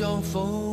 相逢。